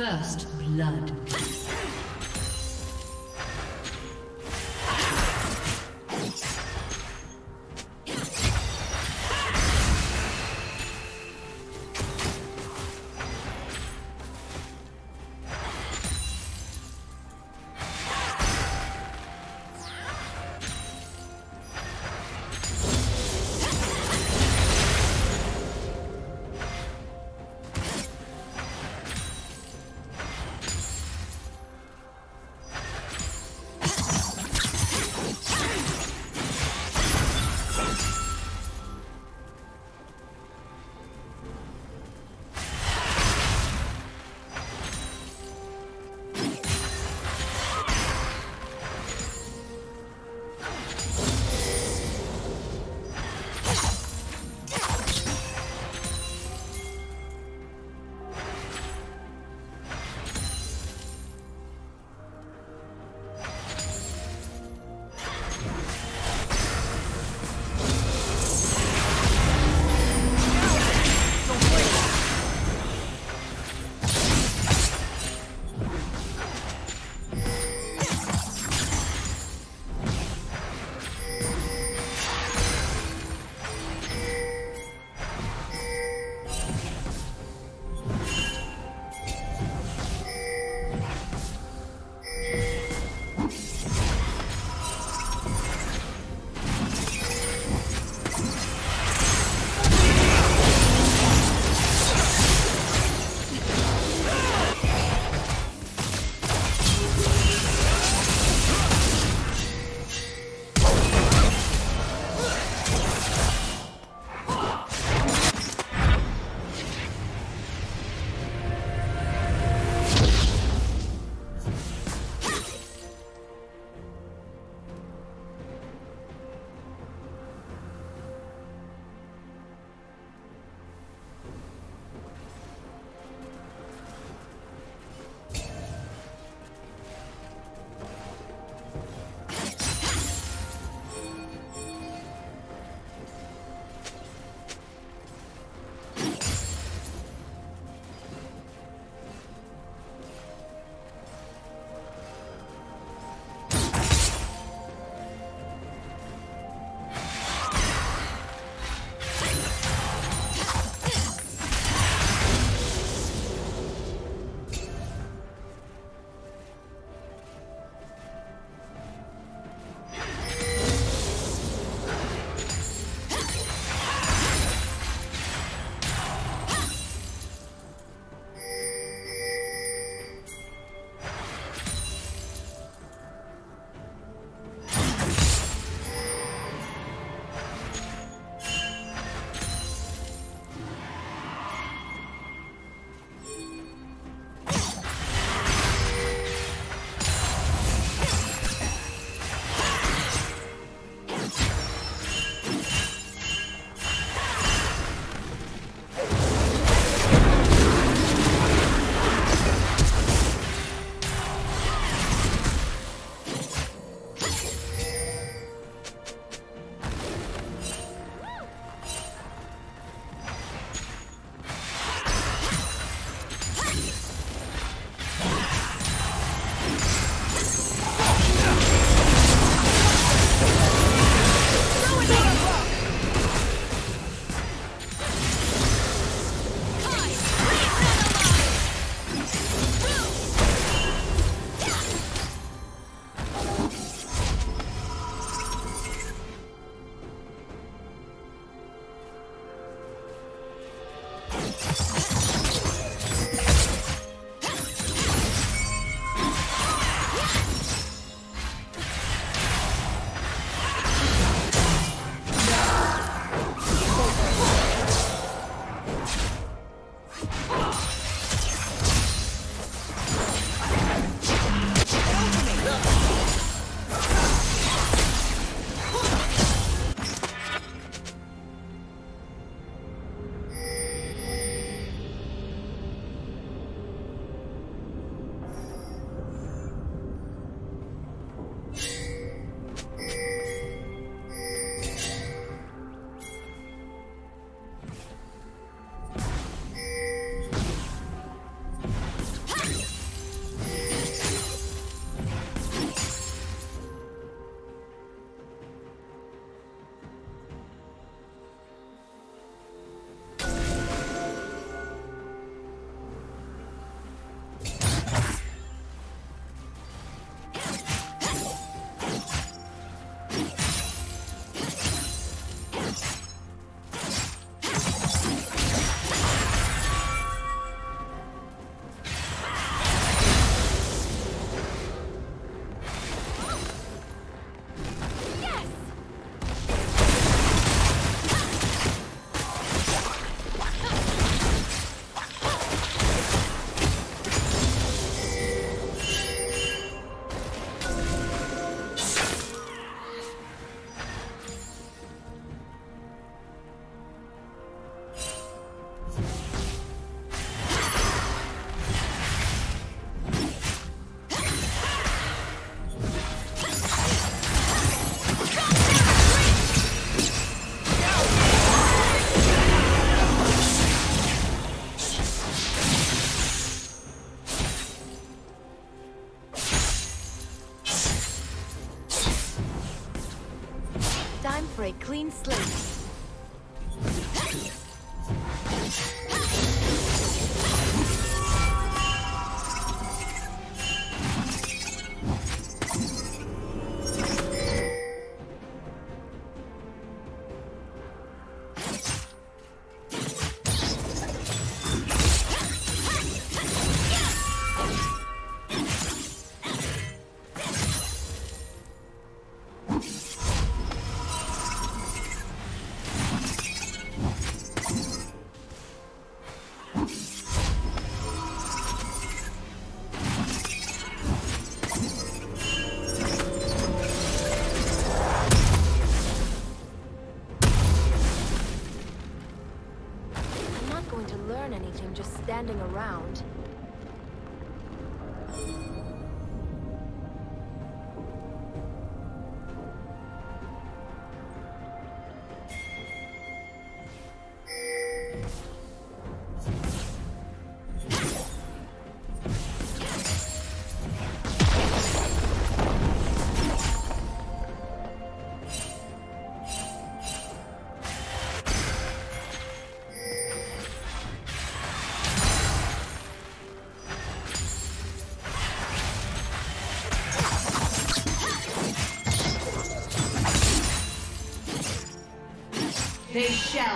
First blood.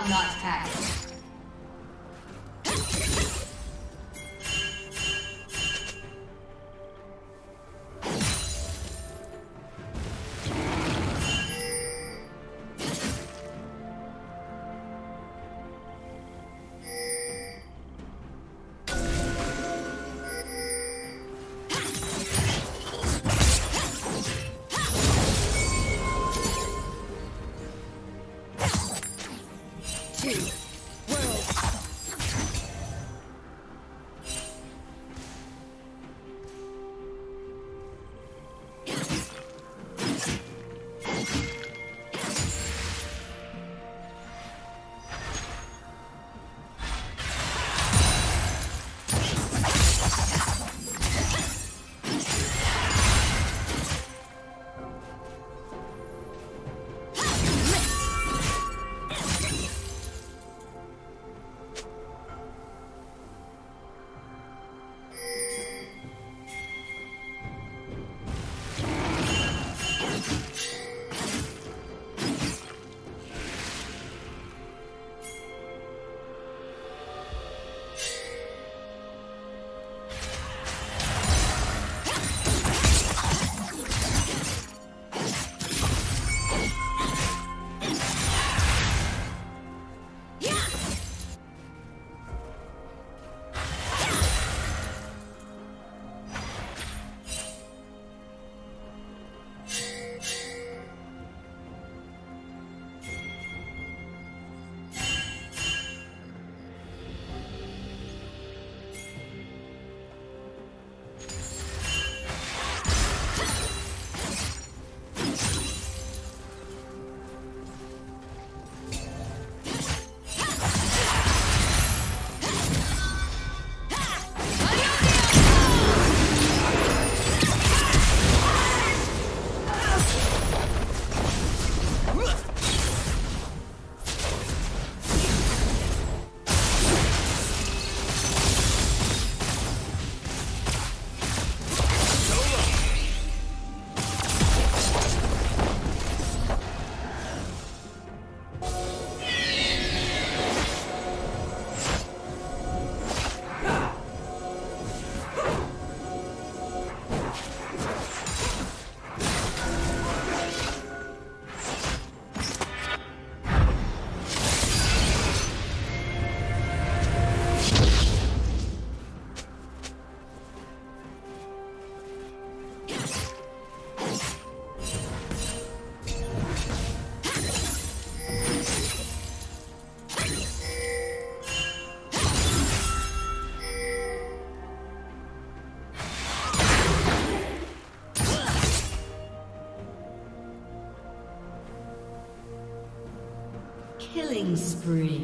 Shall not spree.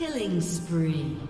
Killing spree.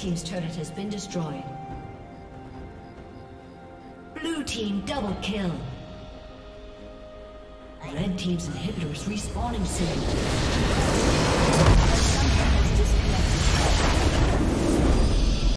Team's turret has been destroyed. Blue Team double kill. Red Team's inhibitor is respawning soon.